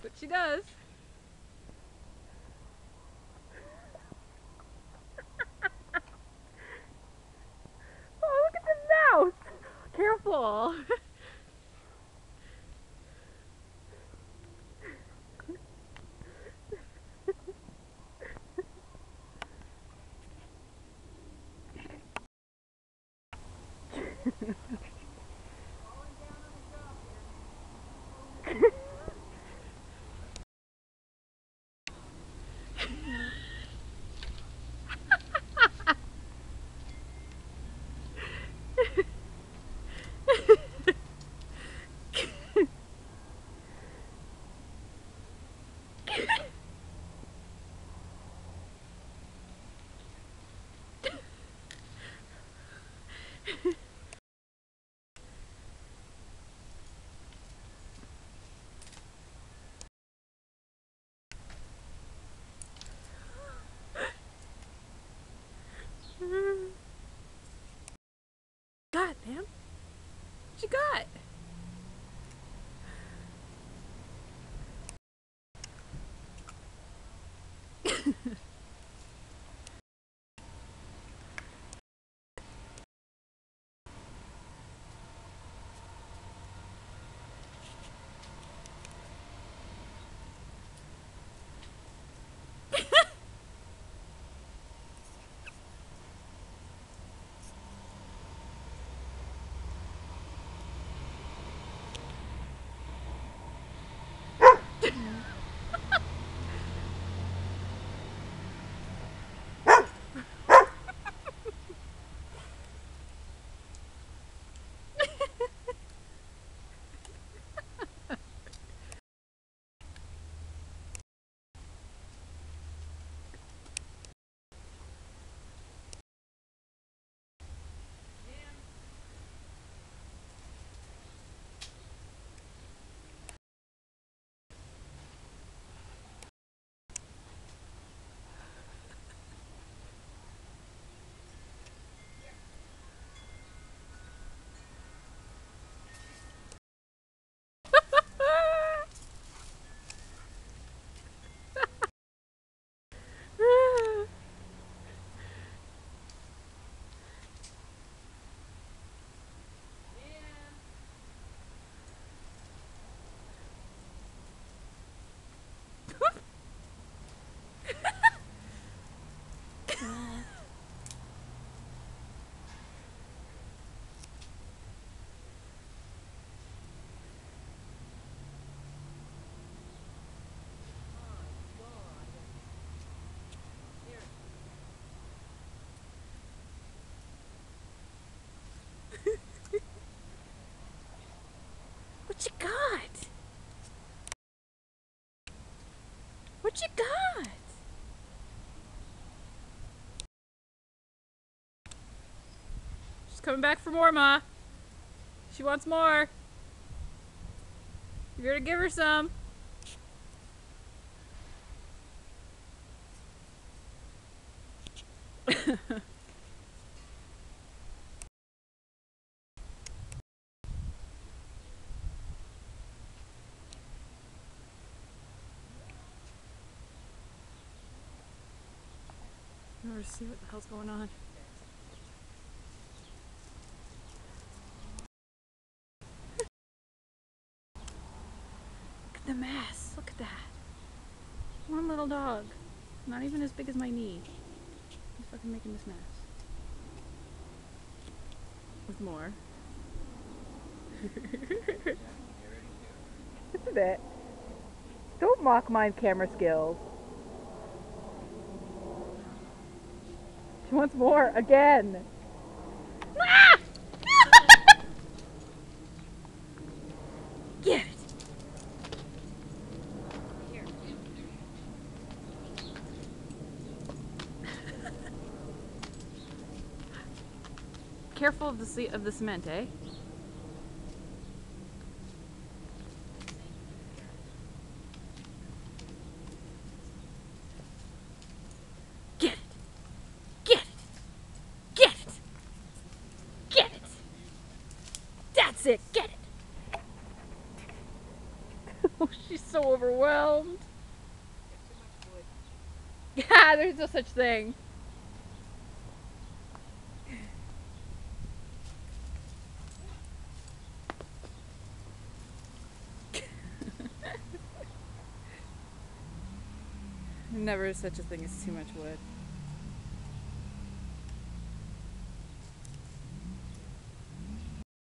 But she does. oh, look at the mouse! Careful! got, man? What you got? What you got? What you got? She's coming back for more, Ma. She wants more. You're gonna give her some. I'm gonna see what the hell's going on. Look at the mess. Look at that. One little dog. Not even as big as my knee. He's fucking making this mess. With more. This is it. Don't mock my camera skills. She wants more again. Get it! Careful of the ce- of the cement, eh? Get it! Get it! Get it! Get it! That's it! Get it! Oh, she's so overwhelmed. Yeah, there's no such thing. Never such a thing as too much wood.